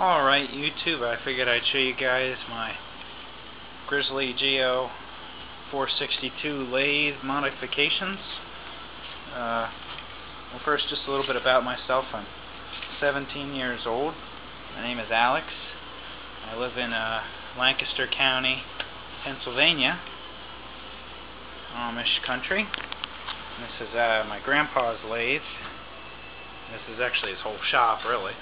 Alright, YouTube, I figured I'd show you guys my Grizzly Geo 462 lathe modifications. Uh, well, first, just a little bit about myself. I'm 17 years old. My name is Alex. I live in uh, Lancaster County, Pennsylvania, Amish country. And this is uh, my grandpa's lathe. This is actually his whole shop, really.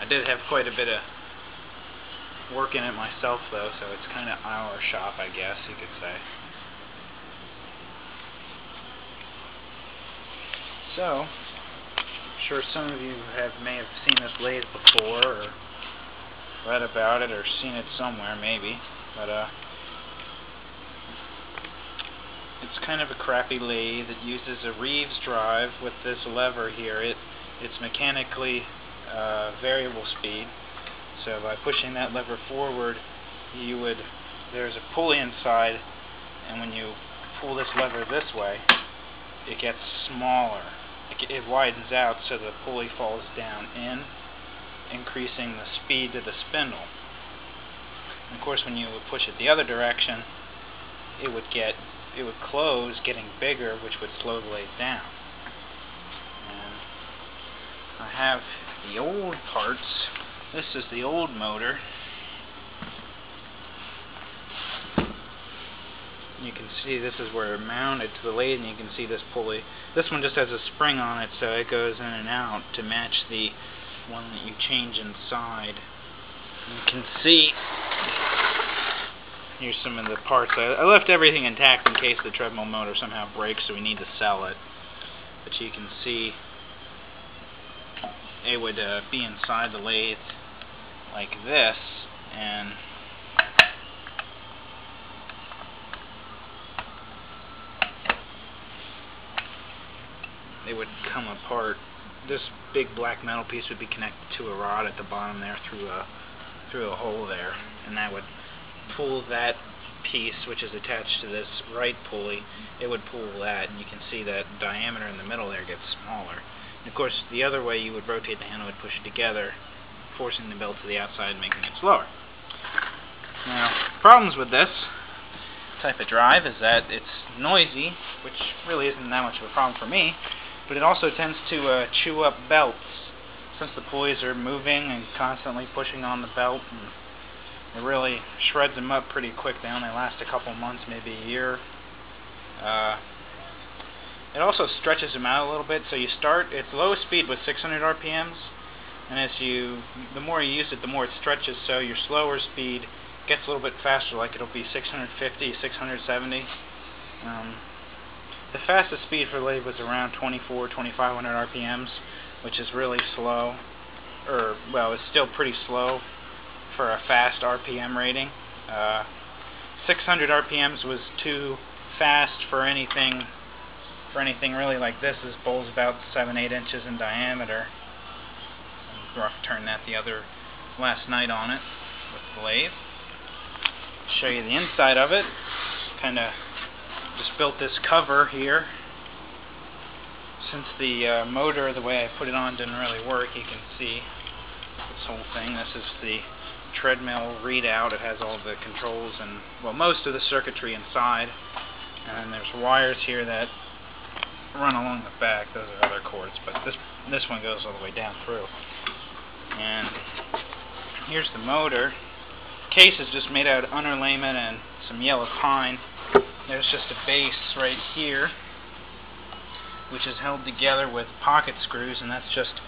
I did have quite a bit of work in it myself, though, so it's kind of our shop, I guess you could say. So, I'm sure some of you have may have seen this lathe before, or read about it, or seen it somewhere, maybe. But uh, it's kind of a crappy lathe. It uses a Reeves drive with this lever here. It it's mechanically uh, variable speed. So by pushing that lever forward, you would there's a pulley inside, and when you pull this lever this way, it gets smaller. It, it widens out so the pulley falls down in, increasing the speed of the spindle. And of course, when you would push it the other direction, it would get it would close, getting bigger, which would slow the lathe down. And I have the old parts. This is the old motor. You can see this is where it mounted to the lathe and you can see this pulley. This one just has a spring on it so it goes in and out to match the one that you change inside. You can see here's some of the parts. I, I left everything intact in case the treadmill motor somehow breaks so we need to sell it. But you can see it would uh, be inside the lathe like this and they would come apart. This big black metal piece would be connected to a rod at the bottom there through a through a hole there and that would pull that piece which is attached to this right pulley it would pull that and you can see that diameter in the middle there gets smaller and of course, the other way you would rotate the handle would push it together, forcing the belt to the outside and making it slower. Now, problems with this type of drive is that it's noisy, which really isn't that much of a problem for me, but it also tends to uh, chew up belts since the pulleys are moving and constantly pushing on the belt and it really shreds them up pretty quick. They only last a couple months, maybe a year. Uh, it also stretches them out a little bit. So you start, its lowest speed was 600 RPMs, and as you, the more you use it, the more it stretches. So your slower speed gets a little bit faster, like it'll be 650, 670. Um, the fastest speed for lathe was around 24, 2500 RPMs, which is really slow, or well, it's still pretty slow for a fast RPM rating. Uh, 600 RPMs was too fast for anything for anything really like this, this bowl's about 7-8 inches in diameter. Rough turned that the other last night on it with the lathe. Show you the inside of it. Kind of just built this cover here. Since the uh, motor, the way I put it on, didn't really work, you can see this whole thing. This is the treadmill readout. It has all the controls and, well, most of the circuitry inside. And then there's wires here that run along the back. Those are other cords, but this this one goes all the way down through. And here's the motor. Case is just made out of underlayment and some yellow pine. There's just a base right here, which is held together with pocket screws, and that's just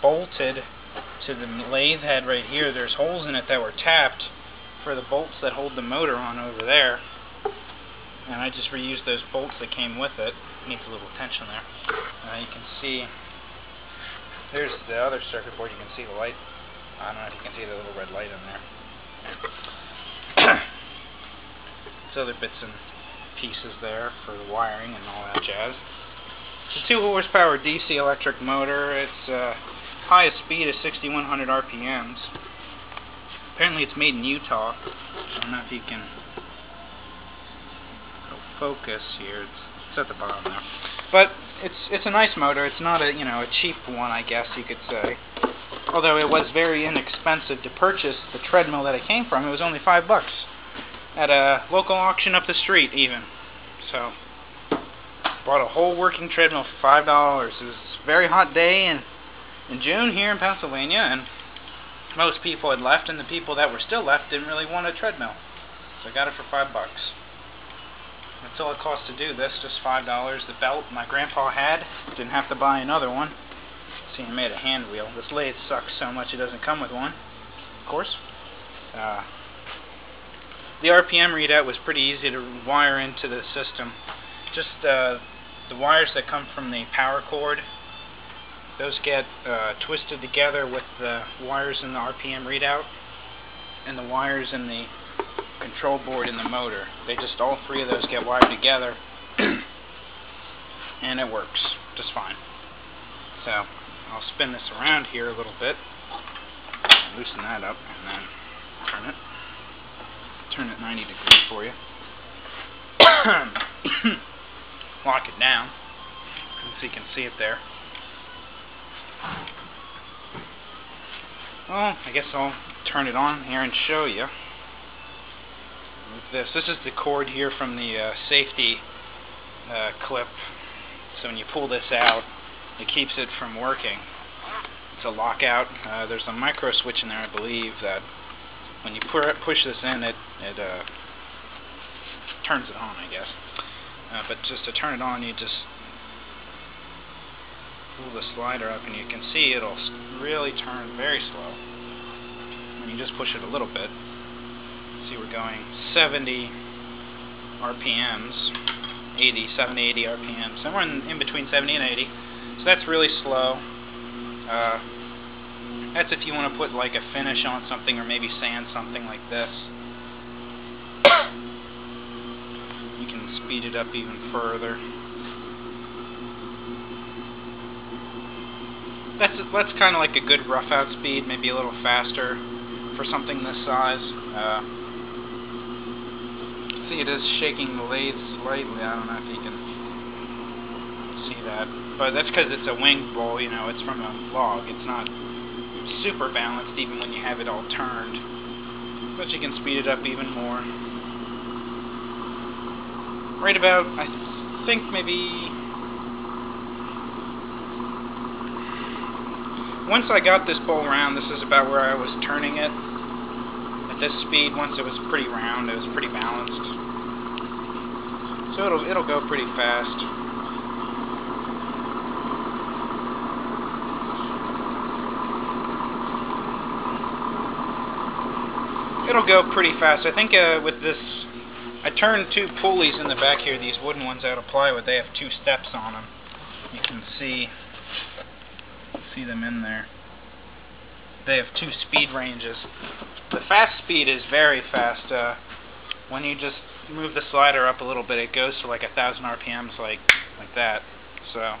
bolted to the lathe head right here. There's holes in it that were tapped for the bolts that hold the motor on over there. And I just reused those bolts that came with it needs a little attention there. Uh, you can see, there's the other circuit board, you can see the light. I don't know if you can see the little red light in there. There's other bits and pieces there for the wiring and all that jazz. It's a 2 horsepower DC electric motor. Its uh, highest speed is 6100 RPMs. Apparently it's made in Utah. I don't know if you can focus here. It's at the bottom there. But it's it's a nice motor. It's not a you know a cheap one, I guess you could say. Although it was very inexpensive to purchase the treadmill that it came from. It was only five bucks at a local auction up the street, even. So bought a whole working treadmill for five dollars. It was a very hot day in in June here in Pennsylvania, and most people had left, and the people that were still left didn't really want a treadmill. So I got it for five bucks. That's all it cost to do this, just five dollars. The belt my grandpa had, didn't have to buy another one. See, he made a hand wheel. This lathe sucks so much it doesn't come with one, of course. Uh, the RPM readout was pretty easy to wire into the system. Just uh, the wires that come from the power cord, those get uh, twisted together with the wires in the RPM readout and the wires in the control board in the motor. They just, all three of those get wired together and it works just fine. So, I'll spin this around here a little bit, loosen that up, and then turn it. Turn it 90 degrees for you. Lock it down, so you can see it there. Well, I guess I'll turn it on here and show you this. This is the cord here from the uh, safety uh, clip. So when you pull this out, it keeps it from working. It's a lockout. Uh, there's a micro switch in there, I believe, that when you push this in, it it uh, turns it on, I guess. Uh, but just to turn it on, you just pull the slider up, and you can see it'll really turn very slow. And you just push it a little bit see we're going 70 RPMs, 80, 70, 80 RPMs, somewhere in, in between 70 and 80. So that's really slow. Uh, that's if you want to put like a finish on something or maybe sand something like this. You can speed it up even further. That's that's kind of like a good rough out speed, maybe a little faster for something this size. Uh, see it is shaking the lathe slightly. I don't know if you can see that. But that's because it's a winged bowl, you know, it's from a log. It's not super balanced even when you have it all turned. But you can speed it up even more. Right about, I think maybe... Once I got this bowl round, this is about where I was turning it At this speed, once it was pretty round, it was pretty balanced. So it'll it'll go pretty fast. It'll go pretty fast. I think uh, with this, I turned two pulleys in the back here, these wooden ones out of plywood. They have two steps on them. You can see see them in there they have two speed ranges. The fast speed is very fast. Uh, when you just move the slider up a little bit, it goes to like a thousand RPMs, like like that. So,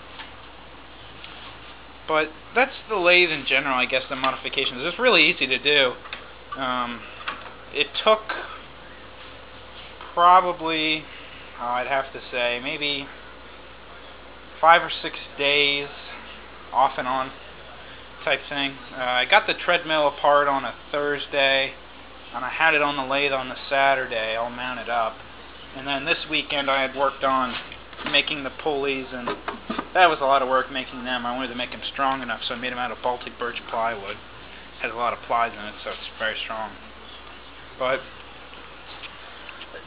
but that's the lathe in general. I guess the modifications. It's really easy to do. Um, it took probably, oh, I'd have to say, maybe five or six days off and on type thing. Uh, I got the treadmill apart on a Thursday, and I had it on the lathe on the Saturday, all mounted up. And then this weekend I had worked on making the pulleys, and that was a lot of work making them. I wanted to make them strong enough, so I made them out of Baltic birch plywood. It has a lot of plies in it, so it's very strong. But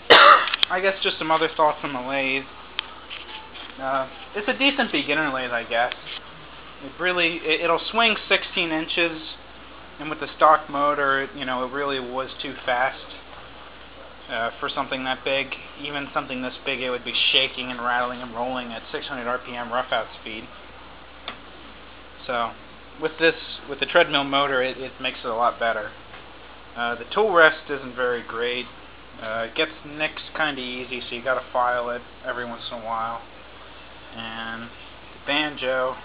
I guess just some other thoughts on the lathe. Uh, it's a decent beginner lathe, I guess. It really, it, it'll swing 16 inches, and with the stock motor, you know, it really was too fast uh, for something that big. Even something this big, it would be shaking and rattling and rolling at 600 RPM rough out speed. So, with this, with the treadmill motor, it, it makes it a lot better. Uh, the tool rest isn't very great. Uh, it gets nicks kind of easy, so you got to file it every once in a while. And the banjo,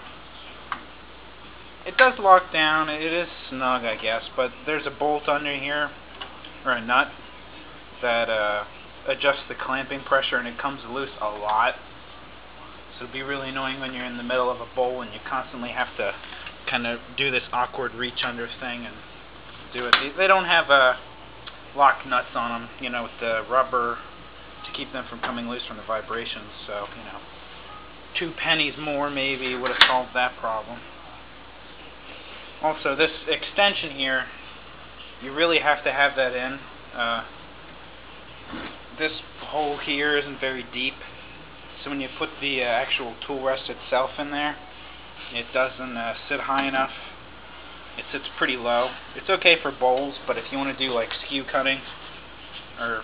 it does lock down. It is snug, I guess, but there's a bolt under here, or a nut, that uh, adjusts the clamping pressure, and it comes loose a lot. So it'll be really annoying when you're in the middle of a bowl and you constantly have to kind of do this awkward reach under thing and do it. They don't have uh, lock nuts on them, you know, with the rubber to keep them from coming loose from the vibrations. So, you know, two pennies more maybe would have solved that problem. Also, this extension here, you really have to have that in. Uh, this hole here isn't very deep, so when you put the uh, actual tool rest itself in there, it doesn't uh, sit high enough. It sits pretty low. It's okay for bowls, but if you want to do like skew cutting or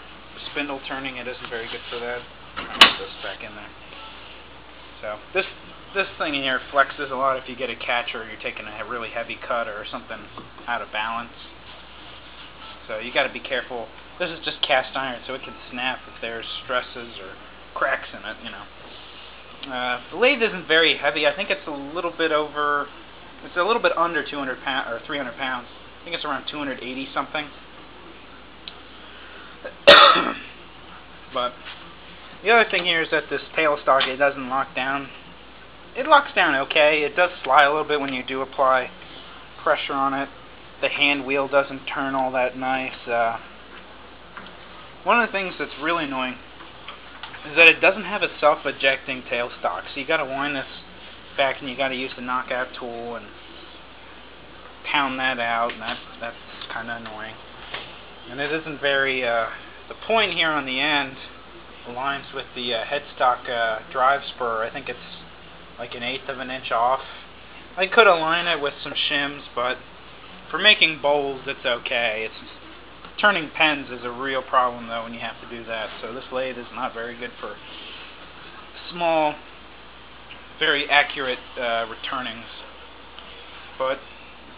spindle turning, it isn't very good for that. I'll put this back in there. So this this thing here flexes a lot if you get a catch or you're taking a really heavy cut or something out of balance. So you got to be careful. This is just cast iron, so it can snap if there's stresses or cracks in it, you know. Uh, the lathe isn't very heavy. I think it's a little bit over, it's a little bit under 200 pounds or 300 pounds. I think it's around 280 something. but the other thing here is that this tailstock it doesn't lock down. It locks down okay. It does slide a little bit when you do apply pressure on it. The hand wheel doesn't turn all that nice. Uh, one of the things that's really annoying is that it doesn't have a self-ejecting tailstock. So you got to wind this back and you got to use the knockout tool and pound that out, and that that's kind of annoying. And it isn't very. Uh, the point here on the end aligns with the uh, headstock uh, drive spur. I think it's like an eighth of an inch off. I could align it with some shims, but for making bowls, it's okay. It's turning pens is a real problem though when you have to do that. So this lathe is not very good for small, very accurate uh, returnings. But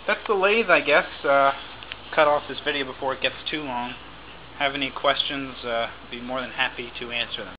that's the lathe, I guess. Uh, cut off this video before it gets too long. Have any questions? Uh, be more than happy to answer them.